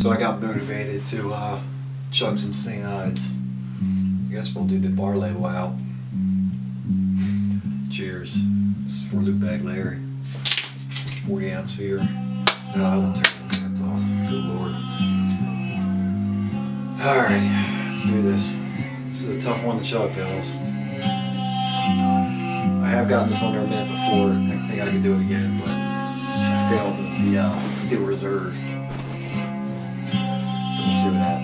So I got motivated to uh, chug some St. Ides. I guess we'll do the barley wow. Cheers. This is for Lootbag Larry. 40 ounce beer. No, I love turkey toss. Good lord. Alright, let's do this. This is a tough one to chug, fellas. I have gotten this under a minute before. I think I could do it again, but I failed the uh, Steel Reserve. So we'll see what happens.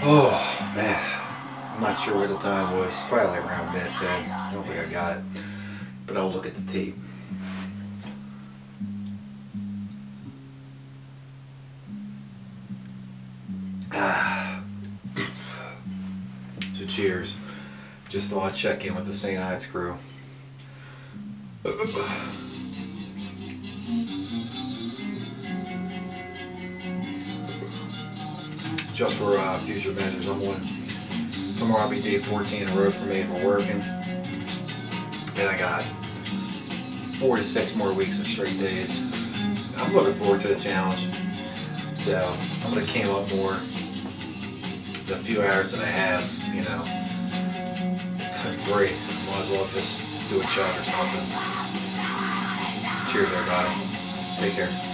Oh, man. I'm not sure what the time was. Probably around minute 10. I don't think I got it. But I'll look at the tape. Ah. So cheers. Just thought I'd check in with the St. Ides crew. Just for uh, future measures, I'm one. Tomorrow I'll be day 14 in a row for me for working. And I got four to six more weeks of straight days. I'm looking forward to the challenge. So I'm gonna came up more the few hours that I have, you know, for free. Might as well just do a chug or something. Cheers everybody. Take care.